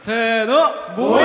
せーの燃